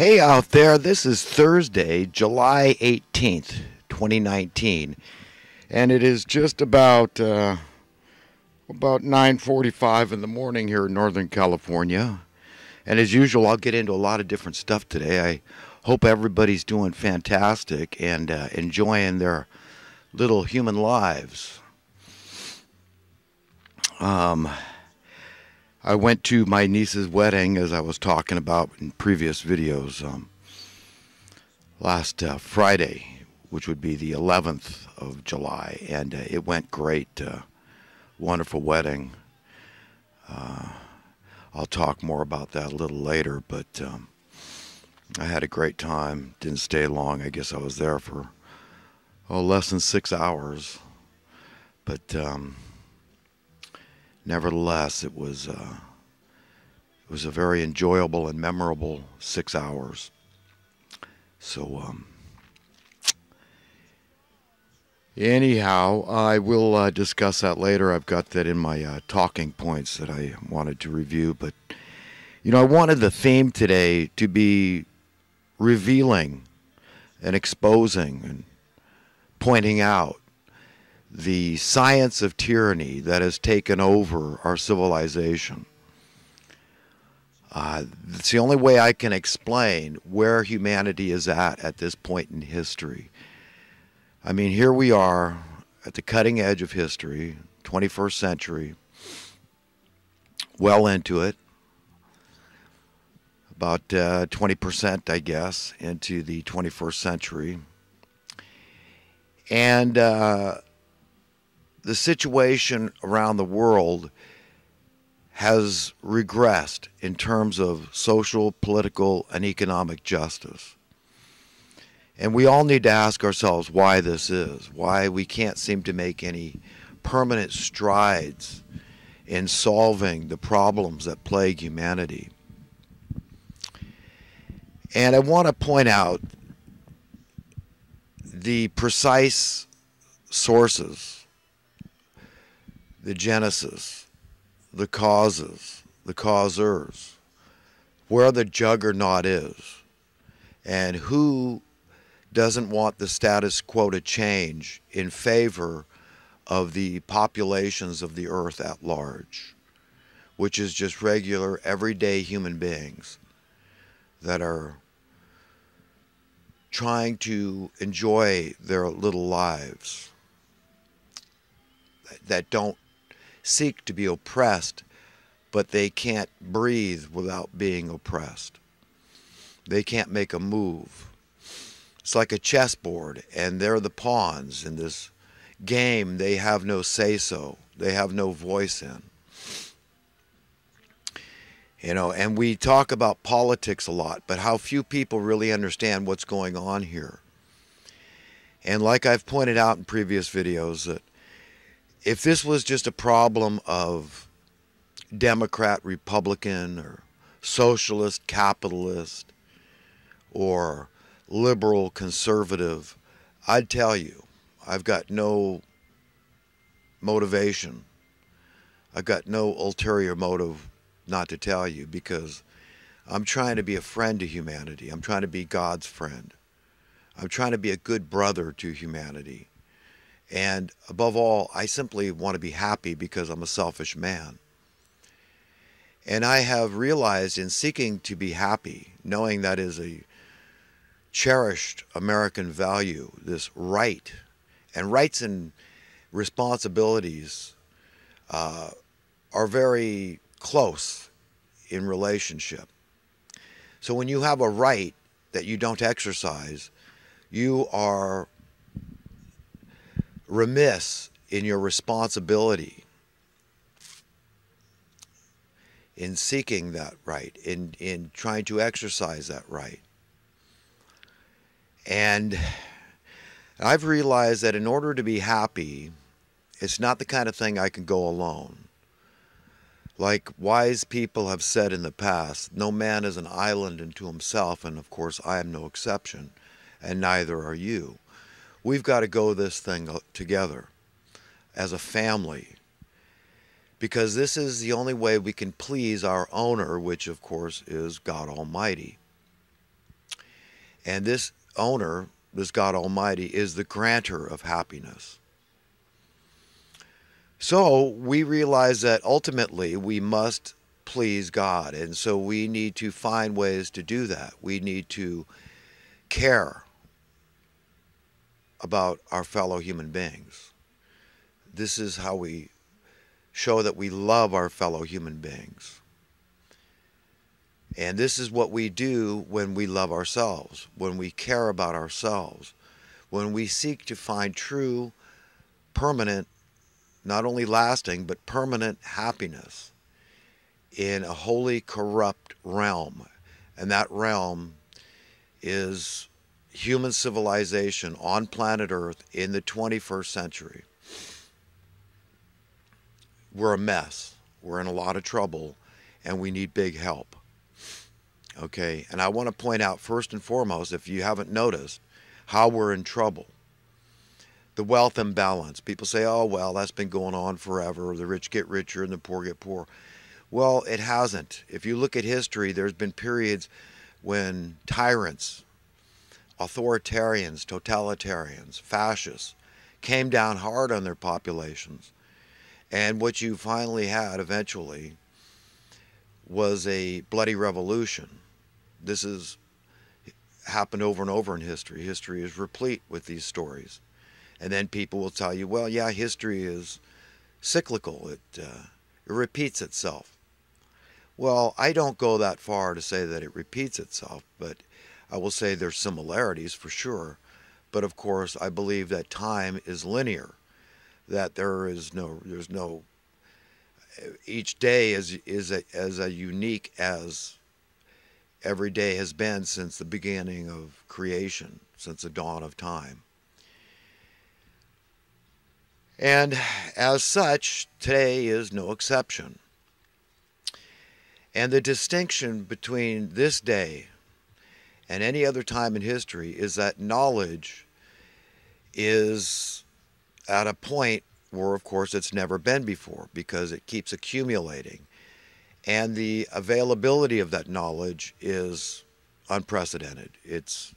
Hey out there, this is Thursday, July 18th, 2019, and it is just about uh, about 9:45 in the morning here in Northern California. And as usual, I'll get into a lot of different stuff today. I hope everybody's doing fantastic and uh, enjoying their little human lives. Um, I went to my niece's wedding, as I was talking about in previous videos, um, last uh, Friday, which would be the 11th of July, and uh, it went great. Uh, wonderful wedding. Uh, I'll talk more about that a little later, but um, I had a great time. Didn't stay long. I guess I was there for oh less than six hours, but. Um, nevertheless, it was uh, it was a very enjoyable and memorable six hours. So, um, anyhow, I will uh, discuss that later. I've got that in my uh, talking points that I wanted to review. But you know, I wanted the theme today to be revealing and exposing and pointing out the science of tyranny that has taken over our civilization. Uh, it's the only way I can explain where humanity is at at this point in history. I mean, here we are at the cutting edge of history, 21st century, well into it, about uh, 20%, I guess, into the 21st century. And uh, the situation around the world has regressed in terms of social, political, and economic justice. And we all need to ask ourselves why this is, why we can't seem to make any permanent strides in solving the problems that plague humanity. And I want to point out the precise sources the genesis, the causes, the causers, where the juggernaut is, and who doesn't want the status quo to change in favor of the populations of the earth at large, which is just regular, everyday human beings that are trying to enjoy their little lives that don't seek to be oppressed, but they can't breathe without being oppressed. They can't make a move. It's like a chessboard, and they're the pawns in this game. They have no say so, they have no voice in. You know, and we talk about politics a lot, but how few people really understand what's going on here. And like I've pointed out in previous videos, that if this was just a problem of Democrat, Republican, or socialist, capitalist, or liberal, conservative, I'd tell you, I've got no motivation. I've got no ulterior motive not to tell you because I'm trying to be a friend to humanity. I'm trying to be God's friend. I'm trying to be a good brother to humanity. And above all, I simply want to be happy because I'm a selfish man. And I have realized in seeking to be happy, knowing that is a cherished American value, this right, and rights and responsibilities uh, are very close in relationship. So when you have a right that you don't exercise, you are remiss in your responsibility in seeking that right, in, in trying to exercise that right. And I've realized that in order to be happy, it's not the kind of thing I can go alone. Like wise people have said in the past, no man is an island unto himself, and of course I am no exception, and neither are you. We've got to go this thing together as a family because this is the only way we can please our owner, which of course is God Almighty. And this owner, this God Almighty, is the grantor of happiness. So we realize that ultimately we must please God. And so we need to find ways to do that. We need to care about our fellow human beings. This is how we show that we love our fellow human beings. And this is what we do when we love ourselves, when we care about ourselves, when we seek to find true, permanent, not only lasting, but permanent happiness in a wholly corrupt realm. And that realm is human civilization on planet Earth in the 21st century. We're a mess. We're in a lot of trouble, and we need big help. Okay, and I want to point out first and foremost, if you haven't noticed, how we're in trouble. The wealth imbalance. People say, oh, well, that's been going on forever. The rich get richer and the poor get poor. Well, it hasn't. If you look at history, there's been periods when tyrants, authoritarians, totalitarians, fascists came down hard on their populations. And what you finally had eventually was a bloody revolution. This has happened over and over in history. History is replete with these stories. And then people will tell you, well, yeah, history is cyclical, it, uh, it repeats itself. Well, I don't go that far to say that it repeats itself, but I will say there's similarities for sure. But of course, I believe that time is linear, that there is no, there's no, each day is, is a, as a unique as every day has been since the beginning of creation, since the dawn of time. And as such, today is no exception. And the distinction between this day and any other time in history is that knowledge is at a point where, of course, it's never been before because it keeps accumulating. And the availability of that knowledge is unprecedented. It's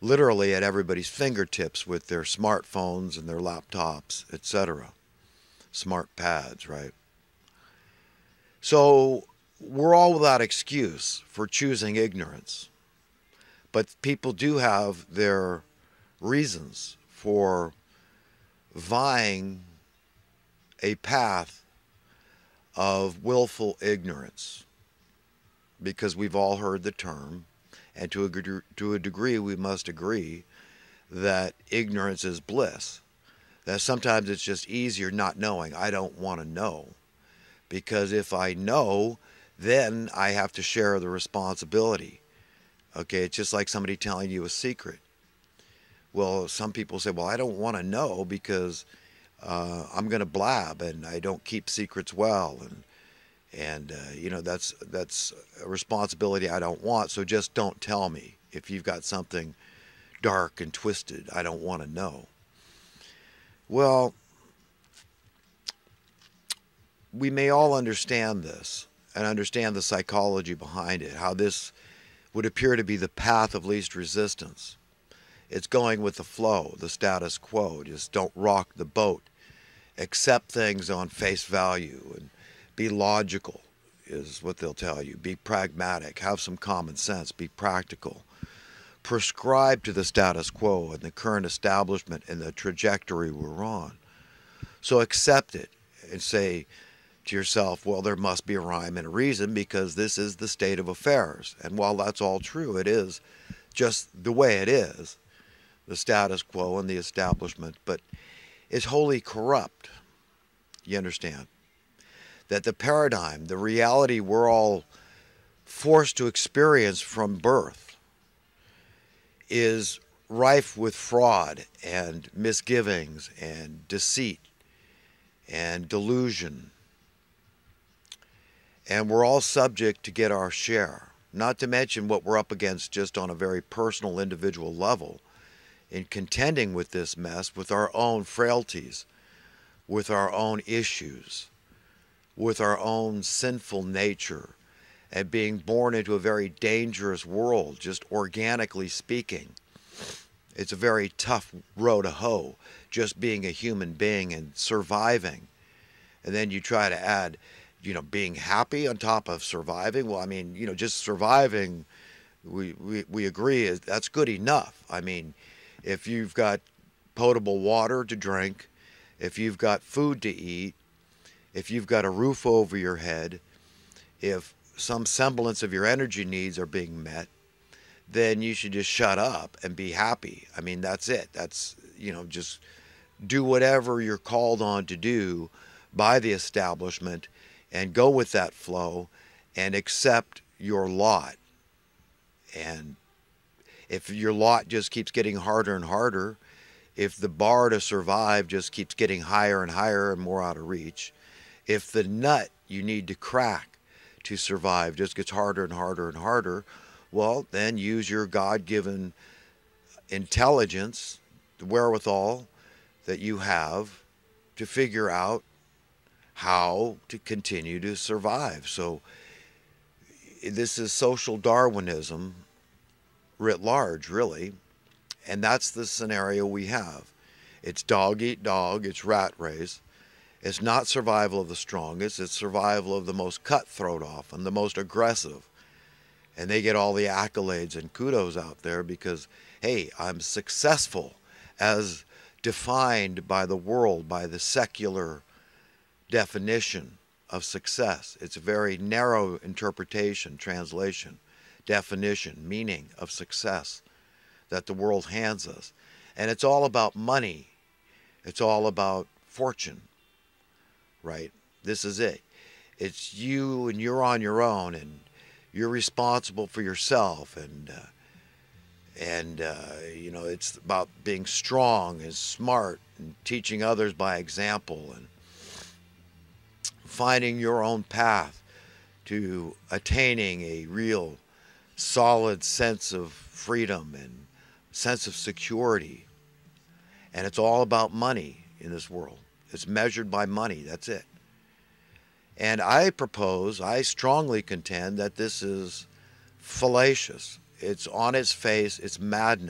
literally at everybody's fingertips with their smartphones and their laptops, etc. Smart pads, right? So we're all without excuse for choosing ignorance. But people do have their reasons for vying a path of willful ignorance because we've all heard the term, and to a, to a degree, we must agree that ignorance is bliss. That sometimes it's just easier not knowing. I don't want to know. Because if I know, then I have to share the responsibility. Okay, it's just like somebody telling you a secret. Well, some people say, well, I don't want to know because uh, I'm going to blab and I don't keep secrets well. And, and uh, you know, that's, that's a responsibility I don't want. So just don't tell me. If you've got something dark and twisted, I don't want to know. Well, we may all understand this and understand the psychology behind it, how this would appear to be the path of least resistance. It's going with the flow, the status quo. Just don't rock the boat. Accept things on face value and be logical, is what they'll tell you. Be pragmatic, have some common sense, be practical. Prescribe to the status quo and the current establishment and the trajectory we're on. So accept it and say, to yourself, well, there must be a rhyme and a reason because this is the state of affairs. And while that's all true, it is just the way it is, the status quo and the establishment, but it's wholly corrupt. You understand? That the paradigm, the reality we're all forced to experience from birth is rife with fraud and misgivings and deceit and delusion and we're all subject to get our share. Not to mention what we're up against just on a very personal, individual level in contending with this mess, with our own frailties, with our own issues, with our own sinful nature, and being born into a very dangerous world, just organically speaking. It's a very tough row to hoe, just being a human being and surviving. And then you try to add, you know, being happy on top of surviving. Well, I mean, you know, just surviving, we, we, we agree is that's good enough. I mean, if you've got potable water to drink, if you've got food to eat, if you've got a roof over your head, if some semblance of your energy needs are being met, then you should just shut up and be happy. I mean, that's it. That's, you know, just do whatever you're called on to do by the establishment and go with that flow and accept your lot. And if your lot just keeps getting harder and harder, if the bar to survive just keeps getting higher and higher and more out of reach, if the nut you need to crack to survive just gets harder and harder and harder, well, then use your God given intelligence, the wherewithal that you have to figure out how to continue to survive. So, this is social Darwinism writ large, really. And that's the scenario we have. It's dog eat dog, it's rat race. It's not survival of the strongest, it's survival of the most cutthroat often, the most aggressive and they get all the accolades and kudos out there because, hey, I'm successful as defined by the world, by the secular definition of success. It's a very narrow interpretation, translation, definition, meaning of success that the world hands us. And it's all about money, it's all about fortune, right? This is it. It's you and you're on your own and you're responsible for yourself and uh, and uh, you know it's about being strong and smart and teaching others by example and finding your own path to attaining a real solid sense of freedom and sense of security and it's all about money in this world it's measured by money that's it and I propose, I strongly contend that this is fallacious. It's on its face, it's madness.